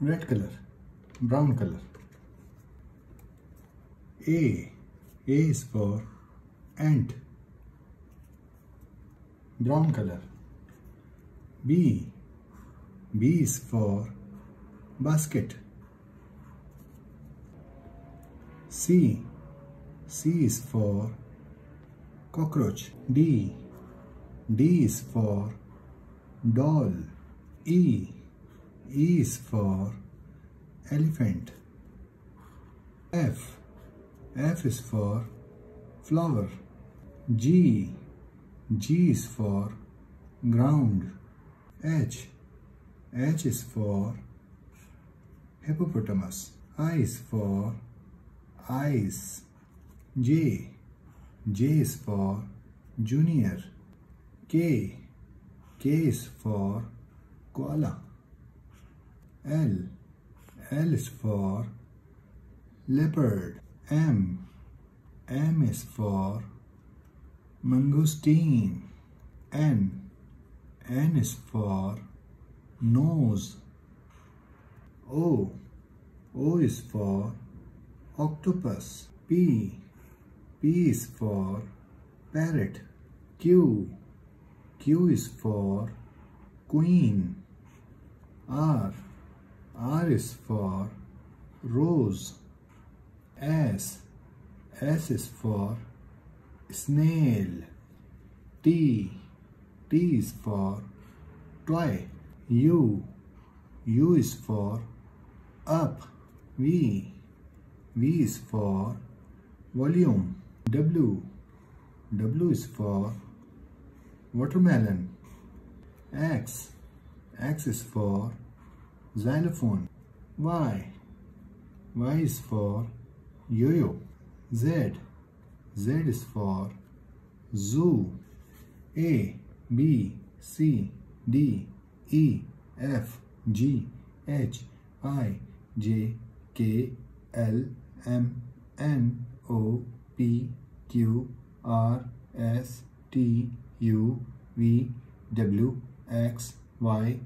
red color, brown color. A, A is for ant, brown color. B, B is for basket. C, C is for cockroach. D, D is for doll. E, E is for elephant. F, F is for flower. G, G is for ground. H, H is for hippopotamus. I is for eyes. J, J is for junior. K, K is for koala. L, L is for leopard. M, M is for mangosteen. N, N is for nose. O, O is for octopus. P, P is for parrot. Q, Q is for queen. R, is for rose. S, S is for snail. T, T is for toy. U, U is for up. V, V is for volume. W, W is for watermelon. X, X is for xylophone. Y, Y is for yo-yo. Z, Z is for zoo. A, B, C, D, E, F, G, H, I, J, K, L, M, N, O, P, Q, R, S, T, U, V, W, X, Y,